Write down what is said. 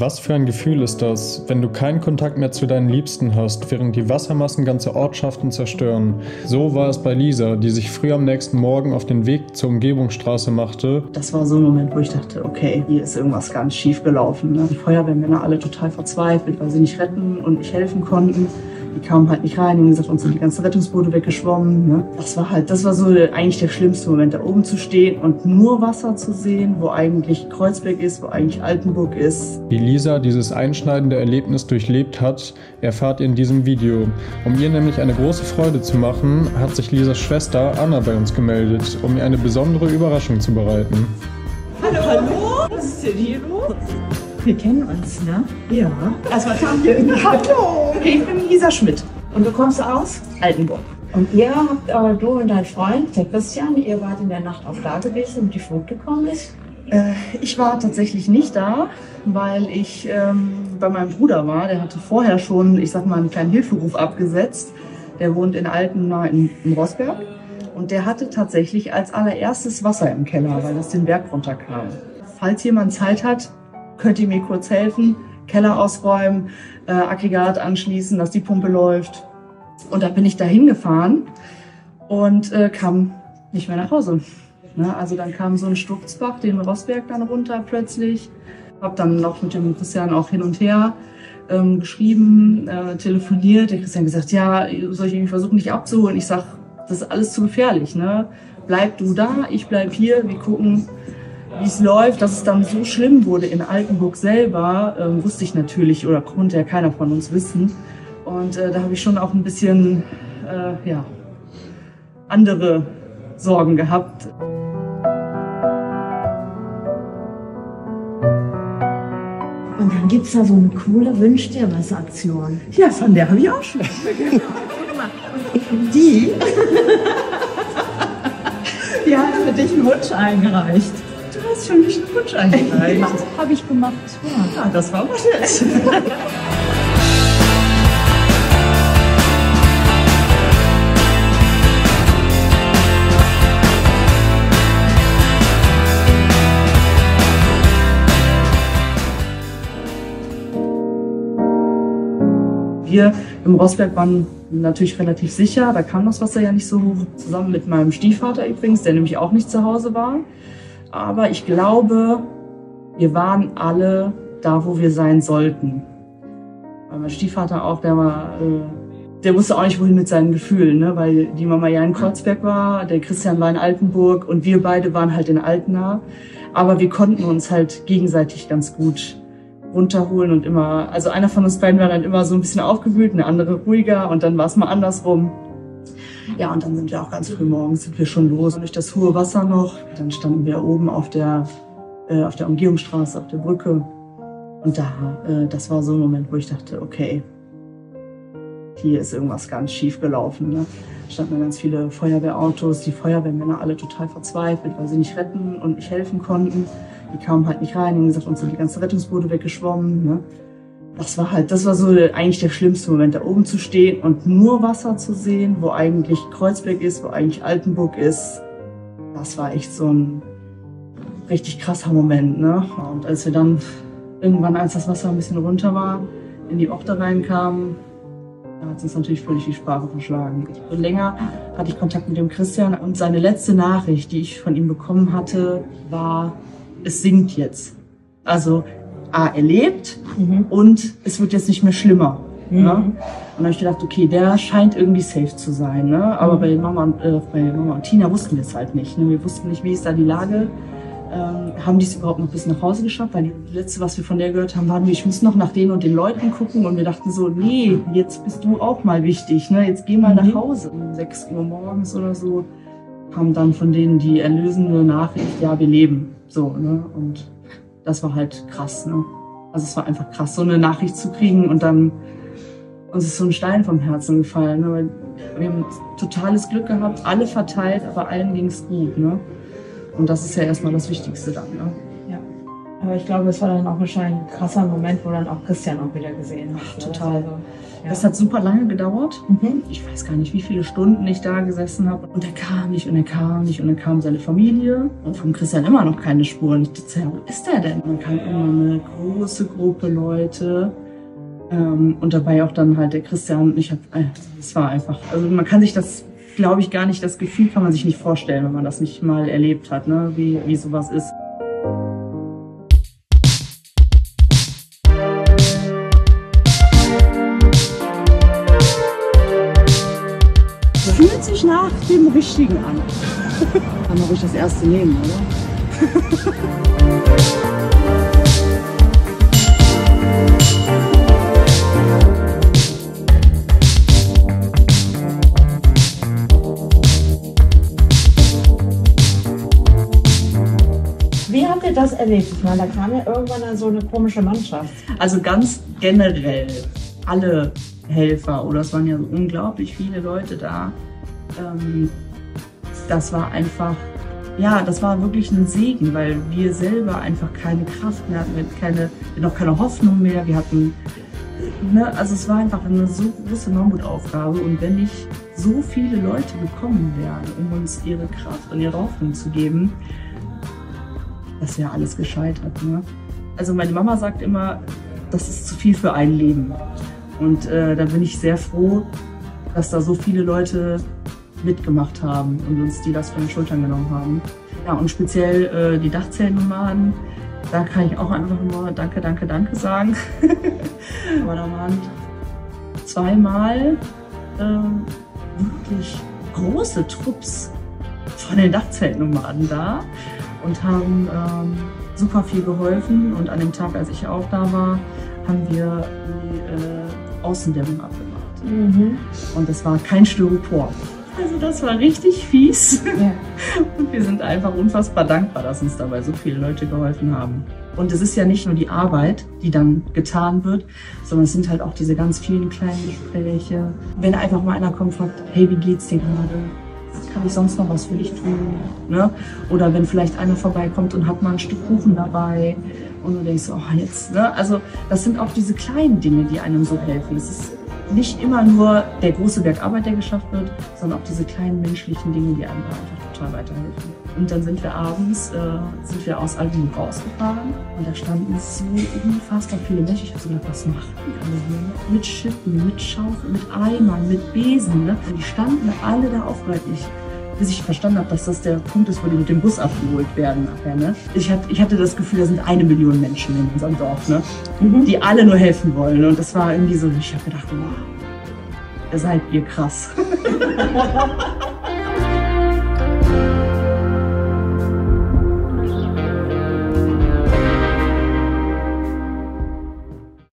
Was für ein Gefühl ist das, wenn du keinen Kontakt mehr zu deinen Liebsten hast, während die Wassermassen ganze Ortschaften zerstören? So war es bei Lisa, die sich früh am nächsten Morgen auf den Weg zur Umgebungsstraße machte. Das war so ein Moment, wo ich dachte, okay, hier ist irgendwas ganz schief gelaufen. Ne? Die Feuerwehrmänner alle total verzweifelt, weil sie nicht retten und nicht helfen konnten. Die kamen halt nicht rein, die haben gesagt, uns sind die ganzen Rettungsboote weggeschwommen. Ne? Das war halt, das war so eigentlich der schlimmste Moment, da oben zu stehen und nur Wasser zu sehen, wo eigentlich Kreuzberg ist, wo eigentlich Altenburg ist. Wie Lisa dieses einschneidende Erlebnis durchlebt hat, erfahrt ihr in diesem Video. Um ihr nämlich eine große Freude zu machen, hat sich Lisas Schwester Anna bei uns gemeldet, um ihr eine besondere Überraschung zu bereiten. Hallo, hallo, was ist denn hier los? Wir kennen uns, ne? Ja. Erstmal Tante. Hallo. Ich bin Lisa Schmidt. Und du kommst aus? Altenburg. Und ihr habt, äh, du und dein Freund, der Christian, ihr wart in der Nacht auf da gewesen und die Flut gekommen ist? Äh, ich war tatsächlich nicht da, weil ich ähm, bei meinem Bruder war. Der hatte vorher schon, ich sag mal, einen kleinen Hilferuf abgesetzt. Der wohnt in Altena in, in Rossberg. Und der hatte tatsächlich als allererstes Wasser im Keller, weil das den Berg runterkam. Falls jemand Zeit hat, könnt ihr mir kurz helfen? Keller ausräumen, äh, Aggregat anschließen, dass die Pumpe läuft. Und dann bin ich da hingefahren und äh, kam nicht mehr nach Hause. Ne? Also dann kam so ein Sturzbach, den Rossberg dann runter plötzlich. Hab dann noch mit dem Christian auch hin und her ähm, geschrieben, äh, telefoniert. Der Christian gesagt, ja, soll ich irgendwie versuchen, dich abzuholen? Ich sag, das ist alles zu gefährlich. Ne? Bleib du da, ich bleib hier, wir gucken, wie es läuft, dass es dann so schlimm wurde in Altenburg selber, ähm, wusste ich natürlich oder konnte ja keiner von uns wissen. Und äh, da habe ich schon auch ein bisschen äh, ja, andere Sorgen gehabt. Und dann gibt es da so eine coole Wünsch dir was Aktion. Ja, von der habe ich auch schon. Die? Die hat für dich einen Wunsch eingereicht. Hast für mich einen Wunsch eingereicht. Habe ich gemacht. Ja. Ja, das war aber nett. Wir im Rossberg waren natürlich relativ sicher, da kam das Wasser ja nicht so hoch. Zusammen mit meinem Stiefvater übrigens, der nämlich auch nicht zu Hause war. Aber ich glaube, wir waren alle da, wo wir sein sollten. Weil mein Stiefvater auch, der war, äh, der wusste auch nicht, wohin mit seinen Gefühlen, ne? weil die Mama ja in Kreuzberg war, der Christian war in Altenburg und wir beide waren halt in Altena. Aber wir konnten uns halt gegenseitig ganz gut runterholen und immer, also einer von uns beiden war dann immer so ein bisschen aufgewühlt, eine andere ruhiger und dann war es mal andersrum. Ja, und dann sind wir auch ganz früh morgens sind wir schon los durch das hohe Wasser noch. Dann standen wir oben auf der, äh, auf der Umgehungsstraße, auf der Brücke. Und da, äh, das war so ein Moment, wo ich dachte, okay, hier ist irgendwas ganz schief gelaufen. Ne? Da standen ganz viele Feuerwehrautos, die Feuerwehrmänner alle total verzweifelt, weil sie nicht retten und nicht helfen konnten. Die kamen halt nicht rein, haben gesagt, uns sind die ganzen Rettungsboote weggeschwommen. Ne? Das war halt, das war so eigentlich der schlimmste Moment, da oben zu stehen und nur Wasser zu sehen, wo eigentlich Kreuzberg ist, wo eigentlich Altenburg ist. Das war echt so ein richtig krasser Moment. Ne? Und als wir dann irgendwann, als das Wasser ein bisschen runter war, in die Orte reinkamen, da hat es uns natürlich völlig die Sprache verschlagen. Und länger hatte ich Kontakt mit dem Christian und seine letzte Nachricht, die ich von ihm bekommen hatte, war, es sinkt jetzt. Also, A, er lebt Mhm. und es wird jetzt nicht mehr schlimmer. Mhm. Ne? Und dann habe ich gedacht, okay, der scheint irgendwie safe zu sein. Ne? Aber bei, Mama und, äh, bei Mama und Tina wussten wir es halt nicht. Ne? Wir wussten nicht, wie ist da die Lage. Ähm, haben die es überhaupt noch bis nach Hause geschafft? Weil das letzte, was wir von der gehört haben, war, ich muss noch nach denen und den Leuten gucken. Und wir dachten so, nee, jetzt bist du auch mal wichtig. Ne? Jetzt geh mal Mhm. nach Hause. Um 6 Uhr morgens oder so kam dann von denen die erlösende Nachricht, ja, wir leben. So, ne? Und das war halt krass, ne? Also es war einfach krass, so eine Nachricht zu kriegen und dann uns ist so ein Stein vom Herzen gefallen. Ne? Wir haben totales Glück gehabt, alle verteilt, aber allen ging es gut. Ne? Und das ist ja erstmal das Wichtigste dann. Ne? Aber ich glaube, es war dann auch wahrscheinlich ein krasser Moment, wo dann auch Christian auch wieder gesehen hat. Ach, total. Also, ja. Das hat super lange gedauert. Mhm. Ich weiß gar nicht, wie viele Stunden ich da gesessen habe. Und er kam nicht und er kam nicht und dann kam seine Familie. Und von Christian immer noch keine Spuren. Ich dachte, wo ist der denn? Und dann kam immer eine große Gruppe Leute. Ähm, und dabei auch dann halt der Christian. Ich habe, es war einfach, also man kann sich das, glaube ich, gar nicht, das Gefühl kann man sich nicht vorstellen, wenn man das nicht mal erlebt hat, ne? wie, wie sowas ist. Nach dem Richtigen an. Kann man ruhig das erste nehmen, oder? Wie habt ihr das erlebt? Ich meine, da kam ja irgendwann dann so eine komische Mannschaft. Also ganz generell alle Helfer, oder es waren ja so unglaublich viele Leute da. Ähm, das war einfach, ja, das war wirklich ein Segen, weil wir selber einfach keine Kraft mehr hatten, wir hatten keine, auch keine Hoffnung mehr. Wir hatten, ne, also es war einfach eine so große Mammutaufgabe und wenn nicht so viele Leute gekommen wären, um uns ihre Kraft und ihre Hoffnung zu geben, das wäre alles gescheitert. Ne? Also meine Mama sagt immer, das ist zu viel für ein Leben. Und äh, da bin ich sehr froh, dass da so viele Leute mitgemacht haben und uns die das von den Schultern genommen haben. Ja, und speziell äh, die Dachzellennomaden, da kann ich auch einfach nur Danke, Danke, Danke sagen. Aber da waren zweimal äh, wirklich große Trupps von den Dachzeltnomaden da und haben ähm, super viel geholfen. Und an dem Tag, als ich auch da war, haben wir die äh, Außendämmung abgemacht. Mhm. Und das war kein Styropor. Also das war richtig fies. Ja. Und wir sind einfach unfassbar dankbar, dass uns dabei so viele Leute geholfen haben. Und es ist ja nicht nur die Arbeit, die dann getan wird, sondern es sind halt auch diese ganz vielen kleinen Gespräche. Wenn einfach mal einer kommt und fragt, hey, wie geht's dir gerade? Kann ich sonst noch was für dich tun? Ne? Oder wenn vielleicht einer vorbeikommt und hat mal ein Stück Kuchen dabei und du denkst, oh jetzt, ne? Also das sind auch diese kleinen Dinge, die einem so helfen. Nicht immer nur der große Berg Arbeit, der geschafft wird, sondern auch diese kleinen menschlichen Dinge, die einem einfach total weiterhelfen. Und dann sind wir abends, äh, sind wir aus Altenburg rausgefahren und da standen so unfassbar viele Menschen. Ich habe so gedacht, was machen die alle hier? Mit Schippen, mit Schaufeln, mit Eimern, mit Besen. Ne? Und die standen alle da aufgereiht. Bis ich verstanden habe, dass das der Punkt ist, wo die mit dem Bus abgeholt werden nachher. Ne? Ich, hat, ich hatte das Gefühl, da sind eine Million Menschen in unserem Dorf, ne? die alle nur helfen wollen. Und das war irgendwie so, ich habe gedacht, wow, ihr seid ihr krass.